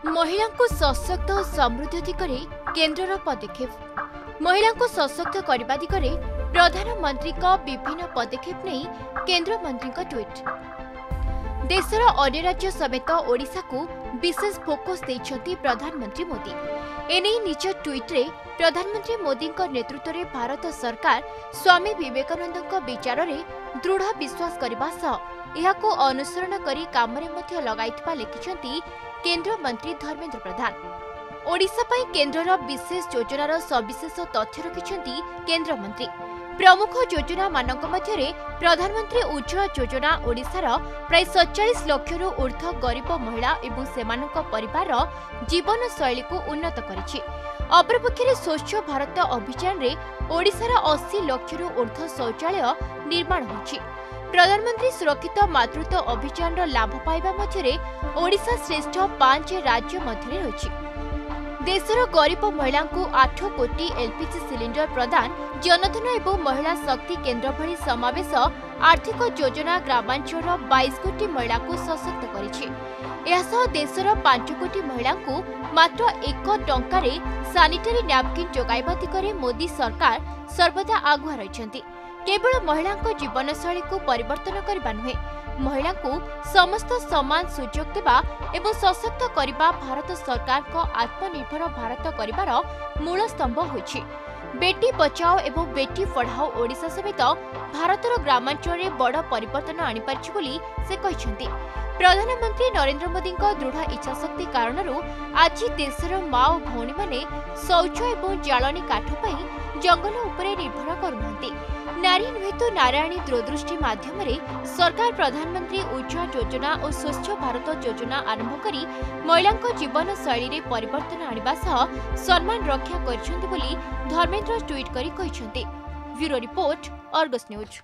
ମହିଳାଙ୍କୁ ସଶକ୍ତ ଓ ସମୃଦ୍ଧ ଦିଗରେ କେନ୍ଦ୍ରର ପଦକ୍ଷେପ। ମହିଳାଙ୍କୁ ସଶକ୍ତ କରିବା ଦିଗରେ ପ୍ରଧାନମନ୍ତ୍ରୀଙ୍କ ବିଭିନ୍ନ ପଦକ୍ଷେପ ନେଇ କେନ୍ଦ୍ରମନ୍ତ୍ରୀଙ୍କ ଟ୍ୱିଟ୍। ଦେଶର ଅନ୍ୟ ରାଜ୍ୟ ସମେତ ଓଡ଼ିଶାକୁ ବିଶେଷ ଫୋକସ୍ ଦେଇଛନ୍ତି ପ୍ରଧାନମନ୍ତ୍ରୀ ମୋଦି। ଏନେଇ ନିଜ ଟ୍ୱିଟ୍ରେ ପ୍ରଧାନମନ୍ତ୍ରୀ ମୋଦିଙ୍କ ନେତୃତ୍ୱରେ ଭାରତ ସରକାର ସ୍ୱାମୀ ବିବେକାନନ୍ଦଙ୍କ ବିଚାରରେ ଦୃଢ଼ ବିଶ୍ୱାସ କରିବା ସହ ଏହାକୁ ଅନୁସରଣ କରି କାମରେ ମଧ୍ୟ ଲଗାଇଥିବା ଲେଖିଛନ୍ତି କେନ୍ଦ୍ରମନ୍ତ୍ରୀ ଧର୍ମେନ୍ଦ୍ର ପ୍ରଧାନ ଓଡ଼ିଶା ପାଇଁ କେନ୍ଦ୍ରର ବିଶେଷ ଯୋଜନାର ସବିଶେଷ ତଥ୍ୟ ରଖିଛନ୍ତି କେନ୍ଦ୍ରମନ୍ତ୍ରୀ ପ୍ରମୁଖ ଯୋଜନାମାନଙ୍କ ମଧ୍ୟରେ ପ୍ରଧାନମନ୍ତ୍ରୀ ଉଜ୍ଜଳ ଯୋଜନା ଓଡ଼ିଶାର ପ୍ରାୟ ସତଚାଳିଶ ଲକ୍ଷରୁ ଉର୍ଦ୍ଧ୍ୱ ଗରିବ ମହିଳା ଏବଂ ସେମାନଙ୍କ ପରିବାରର ଜୀବନଶୈଳୀକୁ ଉନ୍ନତ କରିଛି। ଅପରପକ୍ଷରେ ସ୍ୱଚ୍ଛ ଭାରତ ଅଭିଯାନରେ ଓଡ଼ିଶାର ଅଶୀ ଲକ୍ଷରୁ ଉର୍ଦ୍ଧ୍ୱ ଶୌଚାଳୟ ନିର୍ମାଣ ହୋଇଛି। ପ୍ରଧାନମନ୍ତ୍ରୀ ସୁରକ୍ଷିତ ମାତୃତ୍ୱ ଅଭିଯାନର ଲାଭ ପାଇବା ମଧ୍ୟରେ ଓଡ଼ିଶା ଶ୍ରେଷ୍ଠ ପାଞ୍ଚ ରାଜ୍ୟ ମଧ୍ୟରେ ରହିଛି। ଦେଶର ଗରିବ ମହିଳାଙ୍କୁ ଆଠ କୋଟି ଏଲ୍ପିଜି ସିଲିଣ୍ଡର ପ୍ରଦାନ ଜନଧନ ଏବଂ ମହିଳା ଶକ୍ତି କେନ୍ଦ୍ର ଭଳି ସମାବେଶ ଆର୍ଥିକ ଯୋଜନା ଗ୍ରାମାଞ୍ଚଳର ବାଇଶ କୋଟି ମହିଳାଙ୍କୁ ସଶକ୍ତ କରିଛି। ଏହାସହ ଦେଶର ପାଞ୍ଚ କୋଟି ମହିଳାଙ୍କୁ ମାତ୍ର ଏକ ଟଙ୍କାରେ ସାନିଟାରୀ ନ୍ୟାପକିନ୍ ଯୋଗାଇବା ଦିଗରେ ମୋଦି ସରକାର ସର୍ବଦା ଆଗୁଆ ରହିଛନ୍ତି। କେବଳ ମହିଳାଙ୍କ ଜୀବନଶୈଳୀକୁ ପରିବର୍ତ୍ତନ କରିବା ନୁହେଁ ମହିଳାଙ୍କୁ ସମସ୍ତ ସମାନ ସୁଯୋଗ ଦେବା ଏବଂ ସଶକ୍ତ କରିବା ଭାରତ ସରକାରଙ୍କ ଆତ୍ମନିର୍ଭର ଭାରତ କରିବାର ମୂଳ ସ୍ତମ୍ଭ ହୋଇଛି। ବେଟି ବଚାଓ ଏବଂ ବେଟି ପଢ଼ାଓ ଓଡ଼ିଶା ସମେତ ଭାରତର ଗ୍ରାମାଞ୍ଚଳରେ ବଡ଼ ପରିବର୍ତ୍ତନ ଆଣିପାରିଛି ବୋଲି ସେ କହିଛନ୍ତି। ପ୍ରଧାନମନ୍ତ୍ରୀ ନରେନ୍ଦ୍ର ମୋଦିଙ୍କ ଦୃଢ଼ ଇଚ୍ଛାଶକ୍ତି କାରଣରୁ ଆଜି ଦେଶର ମା ଓ ଭଉଣୀମାନେ ଶୌଚ ଏବଂ ଜାଳେଣୀ କାଠ ପାଇଁ ଜଙ୍ଗଲ ଉପରେ ନିର୍ଭର କରୁନାହାନ୍ତି। ନାରୀ ନୁହେଁ ତ ନାରାୟଣୀ ଦୂରଦୃଷ୍ଟି ମାଧ୍ୟମରେ ସରକାର ପ୍ରଧାନମନ୍ତ୍ରୀ ଉଜ୍ଜଳ ଯୋଜନା ଓ ସ୍ୱଚ୍ଛ ଭାରତ ଯୋଜନା ଆରମ୍ଭ କରି ମହିଳାଙ୍କ ଜୀବନଶୈଳୀରେ ପରିବର୍ତ୍ତନ ଆଣିବା ସହ ସମ୍ମାନ ରକ୍ଷା କରିଛନ୍ତି ବୋଲି ଧର୍ମେନ୍ଦ୍ର ଟ୍ୱିଟ୍ କରି କହିଛନ୍ତି। Bureau report Argus news.